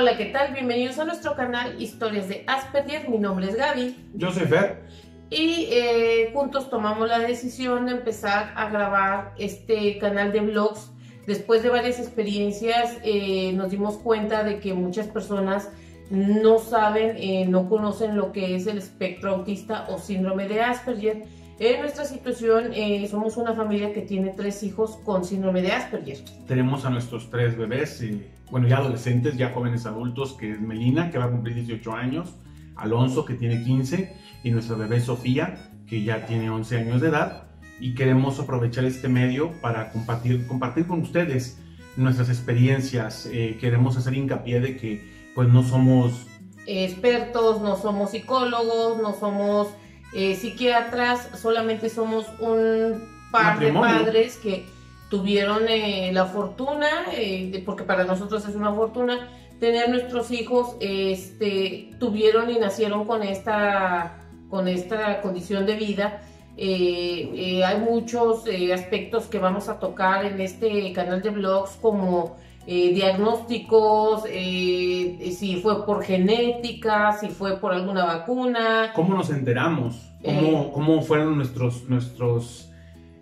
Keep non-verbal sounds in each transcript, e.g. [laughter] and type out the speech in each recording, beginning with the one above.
Hola, ¿qué tal? Bienvenidos a nuestro canal Historias de Asperger. Mi nombre es Gaby. Yo soy Fer. Y eh, juntos tomamos la decisión de empezar a grabar este canal de vlogs. Después de varias experiencias eh, nos dimos cuenta de que muchas personas no saben, eh, no conocen lo que es el espectro autista o síndrome de Asperger. En nuestra situación somos una familia que tiene tres hijos con síndrome de Asperger. Tenemos a nuestros tres bebés bueno, ya adolescentes, ya jóvenes adultos, que es Melina, que va a cumplir 18 años, Alonso, que tiene 15, y nuestra bebé Sofía, que ya tiene 11 años de edad. Y queremos aprovechar este medio para compartir, compartir con ustedes nuestras experiencias. Eh, queremos hacer hincapié de que pues no somos expertos, no somos psicólogos, no somos eh, psiquiatras, solamente somos un par de padres que tuvieron eh, la fortuna, eh, porque para nosotros es una fortuna, tener nuestros hijos, este, tuvieron y nacieron con esta, con esta condición de vida. Hay muchos aspectos que vamos a tocar en este canal de blogs como diagnósticos, si fue por genética, si fue por alguna vacuna. ¿Cómo nos enteramos? ¿Cómo, cómo fueron nuestros, nuestros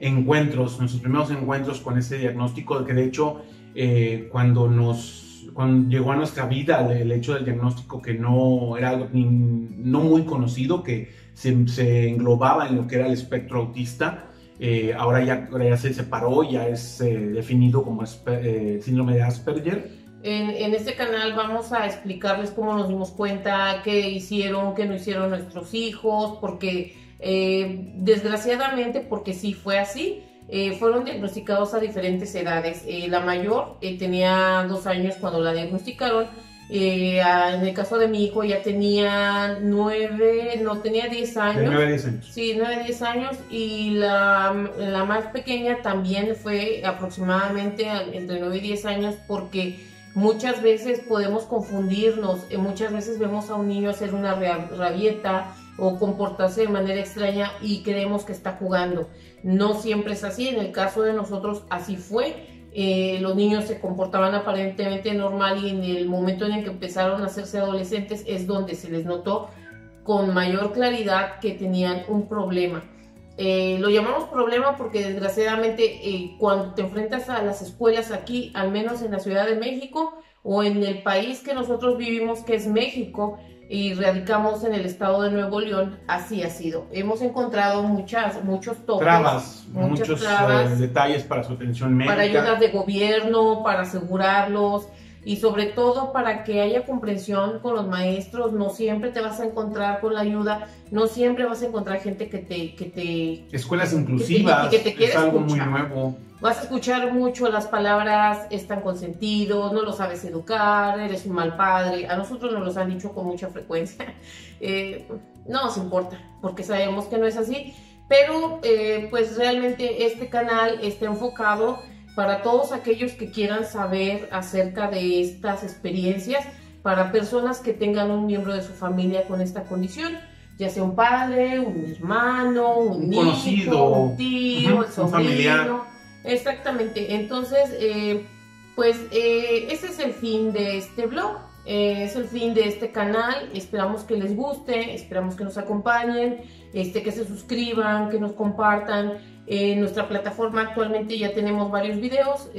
encuentros, nuestros primeros encuentros con ese diagnóstico, que de hecho eh, cuando nos cuando llegó a nuestra vida el, hecho del diagnóstico que no era algo no muy conocido, que se, englobaba en lo que era el espectro autista, eh, ahora, ya, ya se separó, ya es eh, definido como síndrome de Asperger. En, en, este canal vamos a explicarles cómo nos dimos cuenta, qué hicieron, qué no hicieron nuestros hijos, porque eh, desgraciadamente, porque sí fue así, eh, fueron diagnosticados a diferentes edades. Eh, la mayor tenía dos años cuando la diagnosticaron. En el caso de mi hijo ya tenía nueve, no tenía diez años. nueve, diez años. Sí, nueve, diez años. Y la, la, más pequeña también fue aproximadamente entre nueve y diez años porque muchas veces podemos confundirnos. muchas veces vemos a un niño hacer una rabieta o comportarse de manera extraña y creemos que está jugando. No siempre es así, en el caso de nosotros así fue. Eh, los niños se comportaban aparentemente normal y en el momento en el que empezaron a hacerse adolescentes es donde se les notó con mayor claridad que tenían un problema. Eh, lo llamamos problema porque desgraciadamente eh, cuando te enfrentas a las escuelas aquí, al menos en la Ciudad de México o en el país que nosotros vivimos, que es México, y radicamos en el estado de Nuevo León, así ha sido. Hemos encontrado muchas, muchos topes, trabas, muchos eh, detalles para su atención médica. Para ayudas de gobierno, para asegurarlos y sobre todo para que haya comprensión con los maestros. No siempre te vas a encontrar con la ayuda, no siempre vas a encontrar gente que te... Que te Escuelas inclusivas, que te, es algo muy nuevo. Vas a escuchar mucho las palabras están con sentido, no lo sabes educar, eres un mal padre. A nosotros nos los han dicho con mucha frecuencia. [laughs] Eh, no nos importa, porque sabemos que no es así. Pero eh, pues realmente este canal está enfocado para todos aquellos que quieran saber acerca de estas experiencias, para personas que tengan un miembro de su familia con esta condición ya sea un padre, un hermano, un, conocido, un tío, un familiar. Exactamente, entonces, eh, pues eh, ese es el fin de este blog, eh, es el fin de este canal, esperamos que les guste, esperamos que nos acompañen, este, que se suscriban, que nos compartan. En nuestra plataforma actualmente ya tenemos varios videos,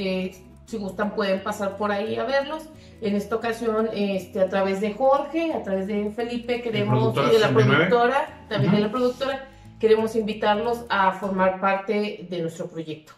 si gustan pueden pasar por ahí a verlos. En esta ocasión, este, a través de Jorge, a través de Felipe, queremos, y de la productora, también de la productora, queremos invitarlos a formar parte de nuestro proyecto.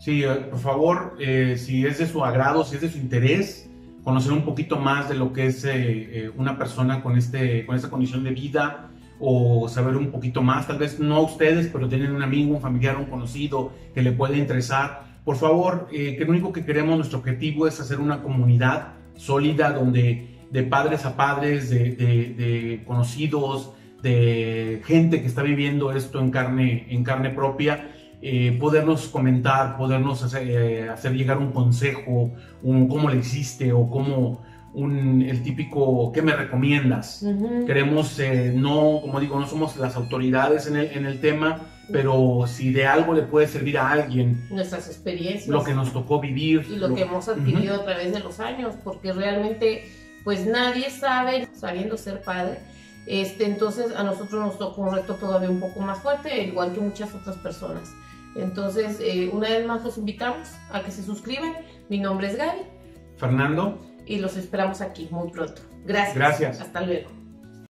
Sí, eh, por favor, eh, si es de su agrado, si es de su interés, conocer un poquito más de lo que es eh, una persona con, este, con esta condición de vida o saber un poquito más, tal vez no ustedes, pero tienen un amigo, un familiar, un conocido que le puede interesar. Por favor, que lo único que queremos, nuestro objetivo es hacer una comunidad sólida donde de padres a padres, de, de conocidos, de gente que está viviendo esto en carne, en carne propia, eh, podernos comentar, podernos eh, hacer, llegar un consejo, un cómo le hiciste o cómo un, el típico ¿qué me recomiendas? Queremos, eh, no, como digo, no somos las autoridades en el, en el tema, pero si de algo le puede servir a alguien. Nuestras experiencias. Lo que nos tocó vivir. Y lo, que hemos adquirido a través de los años, porque realmente pues nadie sabe, sabiendo ser padre, este, entonces a nosotros nos tocó un reto todavía un poco más fuerte, igual que muchas otras personas. Entonces, eh, una vez más los invitamos a que se suscriban. Mi nombre es Gaby. Fernando. Y los esperamos aquí muy pronto. Gracias. Gracias. Hasta luego.